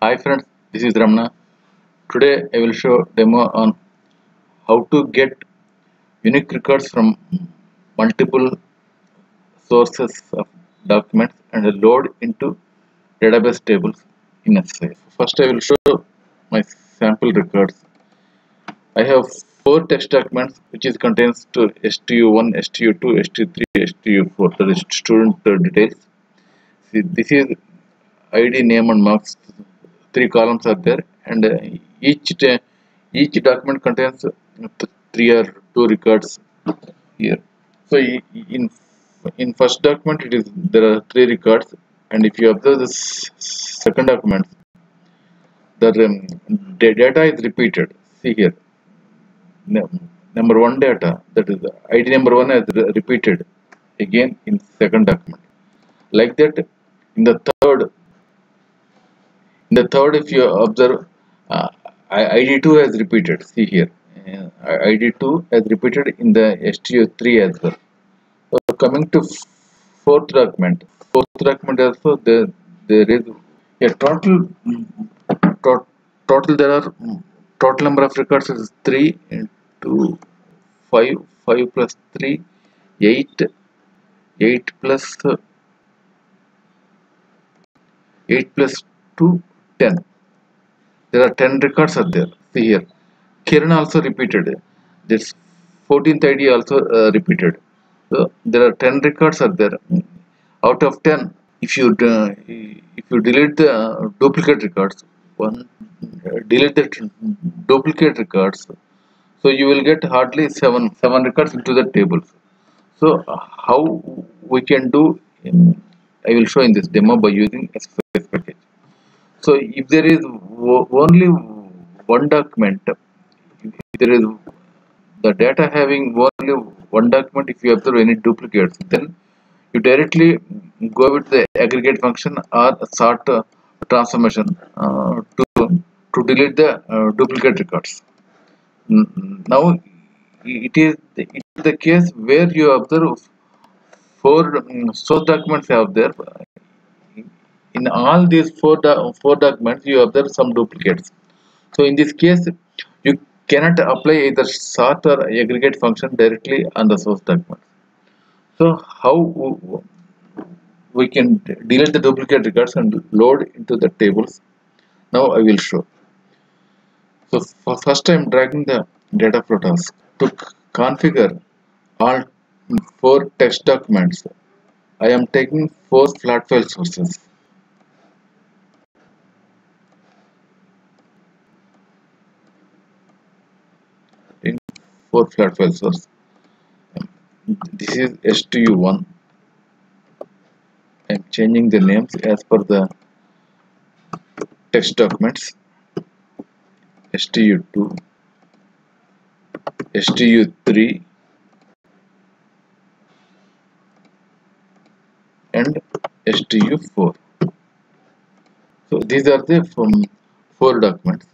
Hi friends, this is ramna Today I will show demo on how to get unique records from multiple sources of documents and load into database tables in SSIS. First I will show my sample records. I have four text documents which is contains to STU1, STU2, STU3, STU4 that is student details. See, this is ID name and marks three columns are there and uh, each each document contains uh, th- three or two records here. So in in first document it is there are three records and if you observe this second document the um, data is repeated. See here. Number one data that is id number one is repeated again in second document. Like that in the third the third if you observe uh, id2 has repeated. See here. Uh, id2 has repeated in the stu3 as well. So coming to fourth document. Fourth document also there there is a total total there are total number of records is 3 into 5 5 plus 3 8 8 uh, 8 plus 2 10 there are 10 records are there see here. Kiran also repeated. This 14th id also uh, repeated. So there are 10 records are there. Out of 10 if you uh, if you delete the duplicate records one uh, delete the duplicate records so you will get hardly seven seven records into the table. So how we can do in, i will show in this demo by using package so if there is only one document, if there is the data having only one document, if you observe any duplicates, then you directly go with the aggregate function or sort uh, transformation uh, to to delete the uh, duplicate records. Now it is the, it is the case where you observe four um, source documents have there in all these four four documents you observe some duplicates. So in this case you cannot apply either sort or aggregate function directly on the source document. So how we can delete the duplicate records and load into the tables? Now i will show. So first i'm dragging the data flow task to configure all four text documents i am taking four flat file sources in four flat file source this is stu1 i'm changing the names as per the text documents. Stu2 stu3 and stu4 so these are the from four documents.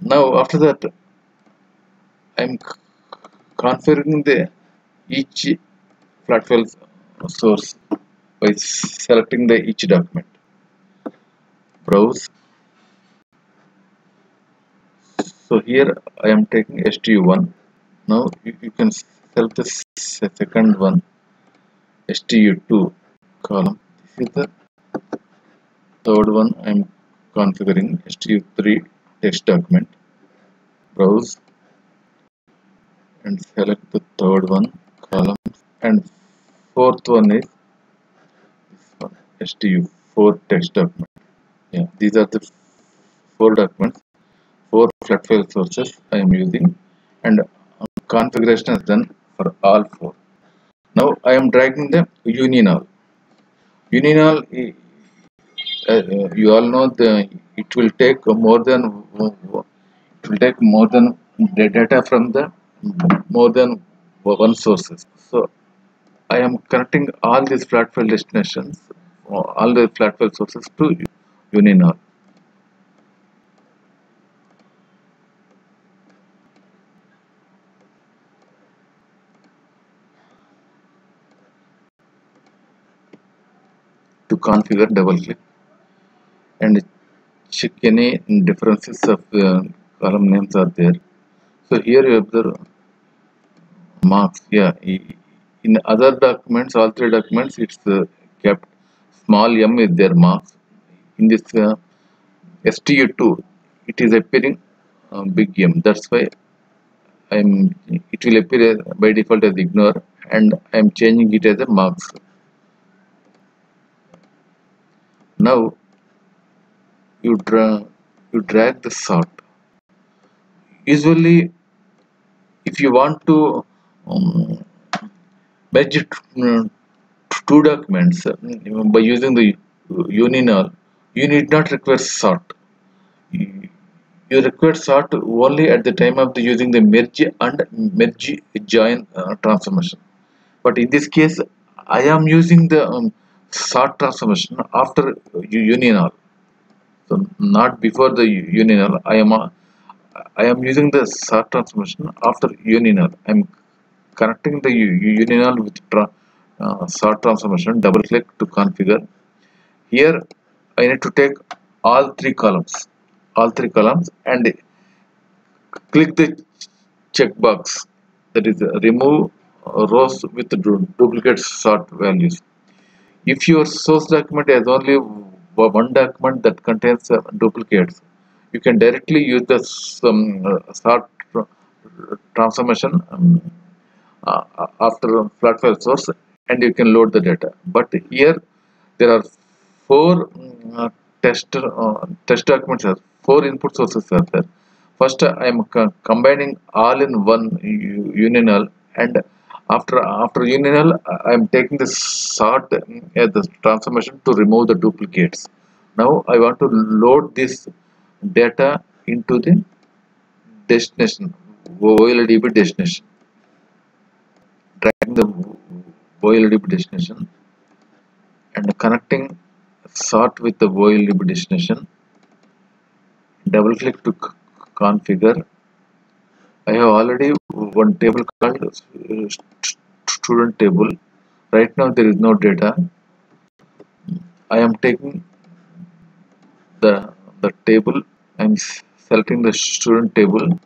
Now after that i'm configuring the each flat file source by selecting the each document. Browse. So here i am taking stu1 now you, you can select the second one. Stu2 column. This is the third one i'm configuring. Stu3 text document. Browse and select the third one column and fourth one is this one stu4 text document yeah these are the four documents. Four flat file sources i am using and configuration is done for all four. Now i am dragging the union all. Union all uh, you all know the it will take more than it will take more than the data from the more than one sources. So i am connecting all these flat file destinations all the flat file sources to union all to configure double click. And check any differences of uh, column names are there. So here you observe marks yeah. In other documents all three documents it's uh, kept small m is their marks. In this uh, stu2 it is appearing uh, big m. That's why i'm it will appear by default as ignore and i'm changing it as a marks. Now you dra you drag the sort. Usually if you want to um, merge uh, two documents uh, by using the union you need not require sort you require sort only at the time of the using the merge and merge join uh, transformation. But in this case i am using the um, sort transformation after u- union all so not before the u- union all i am uh, i am using the sort transformation after union all i'm connecting the u- u- union with tra- uh, sort transformation double click to configure. Here i need to take all three columns all three columns and click the checkbox. That is remove rows with du- duplicate sort values. If your source document has only one document that contains uh, duplicates you can directly use the some uh, sort tr- transformation um, uh, uh, after flat file source and you can load the data. But here there are four uh, test uh, test documents are four input sources are there. First uh, i am co- combining all in one u- union and after after union i am taking the sort as the transformation to remove the duplicates. Now i want to load this data into the destination OLE DB destination the OLE DB destination and connecting sort with the OLE DB destination. Double click to configure. I have already one table called uh, student table. Right now there is no data. I am taking the the table I'm selecting the student table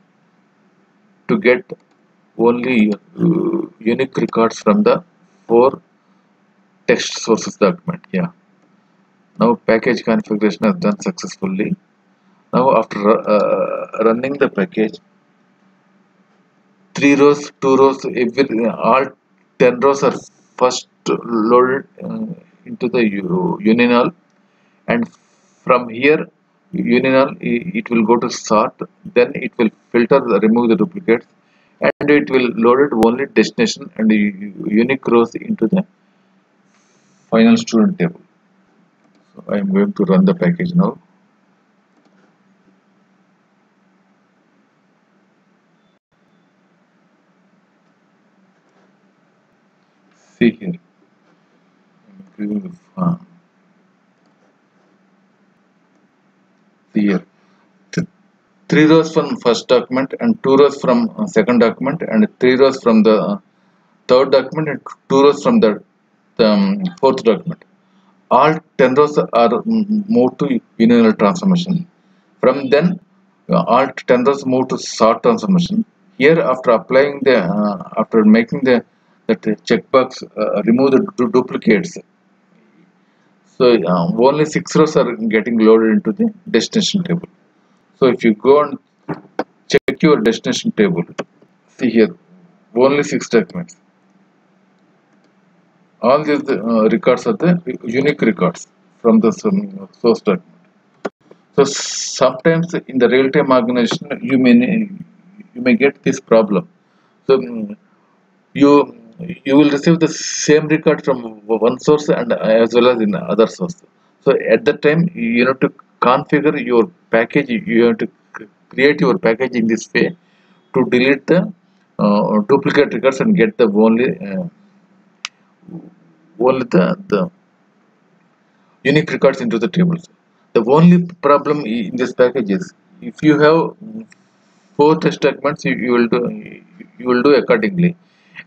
to get only uh, unique records from the four text sources document yeah. Now package configuration is done successfully. Now after uh, running the package three rows two rows every all 10 rows are first loaded uh, into the u- union and from here union it will go to sort then it will filter remove the duplicates and it will load it only destination and unique rows into the final student table. So i am going to run the package now. See here. Here three rows from first document and two rows from uh, second document and three rows from the uh, third document and two rows from the um, fourth document. All 10 rows are mm, moved to union transformation. From then uh, all 10 rows move to sort transformation. Here after applying the uh, after making the that checkbox uh, remove the du- duplicates. So uh, only six rows are getting loaded into the destination table so if you go and check your destination table see here only six documents. All these uh, records are the unique records from the source document. So sometimes in the real-time organization you may you may get this problem. So mm, you you will receive the same record from one source and as well as in other source. So at that time you have to configure your package you have to create your package in this way to delete the uh, duplicate records and get the only uh, only the, the unique records into the tables the only problem in this package is if you have four text documents you, you will do you will do accordingly.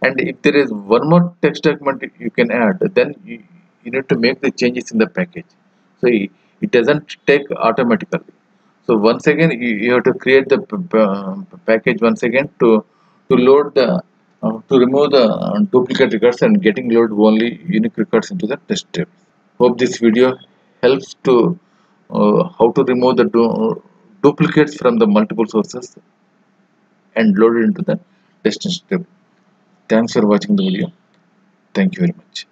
And if there is one more text document you can add then you, you need to make the changes in the package. So it doesn't take automatically. So once again you, you have to create the package once again to to load the uh, to remove the uh, duplicate records and getting load only unique records into the test table hope this video helps to uh, how to remove the du duplicates from the multiple sources and load it into the destination table thanks for watching the video. Thank you very much